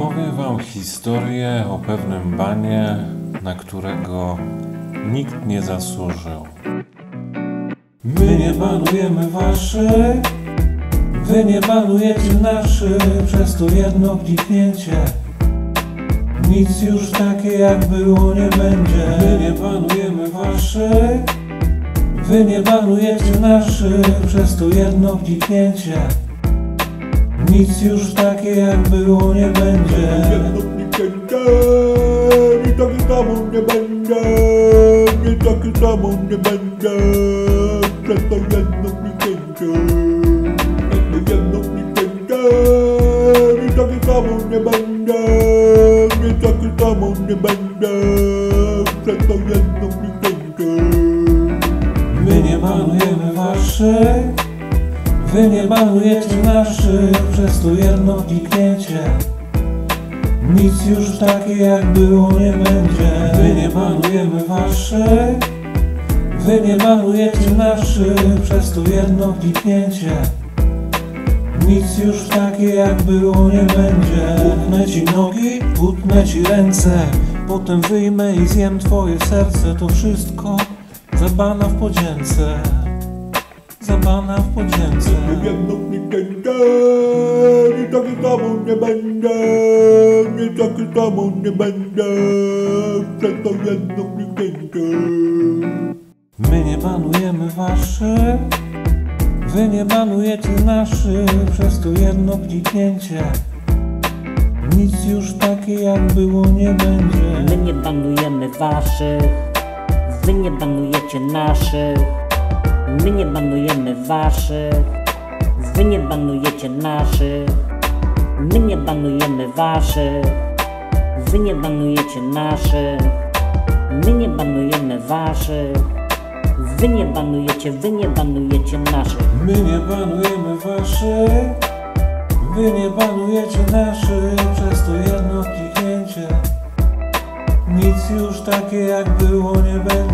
Opowiem wam historię o pewnym banie, na którego nikt nie zasłużył. My nie banujemy waszych, wy nie banujecie naszych, przez to jedno kliknięcie. Nic już takie jak było nie będzie. My nie banujemy waszych, wy nie banujecie naszych, przez to jedno kliknięcie. Nic już takie jak było nie będzie. I takie samo nie będzie, nie takie samo nie będzie, przez to jedno kliknięcie. Jakby jedno kliknięcie i takie samo nie będzie, nie takie samo nie będzie, przez to jedno kliknięcie. My nie banujemy waszych, wy nie banujecie naszych, przez to jedno kliknięcie. Nic już takie jak było nie będzie. My nie banujemy waszych, wy nie banujecie naszych, przez to jedno kliknięcie. Nic już takie jak było nie będzie. Utnę ci nogi, utnę ci ręce, potem wyjmę i zjem twoje serce. To wszystko zabana w podzięce. Zabana w podzięce. Jedno kliknięcie i takie samo nie będzie, nie takie samo nie będzie, przez to jedno kliknięcie. My nie banujemy waszych, wy nie banujecie naszych, przez to jedno kliknięcie. Nic już takie jak było nie będzie. My nie banujemy waszych, wy nie banujecie naszych. My nie banujemy waszych, wy nie banujecie naszych. My nie banujemy waszych, wy nie banujecie naszych. My nie banujemy waszych, wy nie banujecie, wy nie banujecie naszych. My nie banujemy waszych, wy nie banujecie naszych, przez to jedno kliknięcie. Nic już takie jak było nie będzie.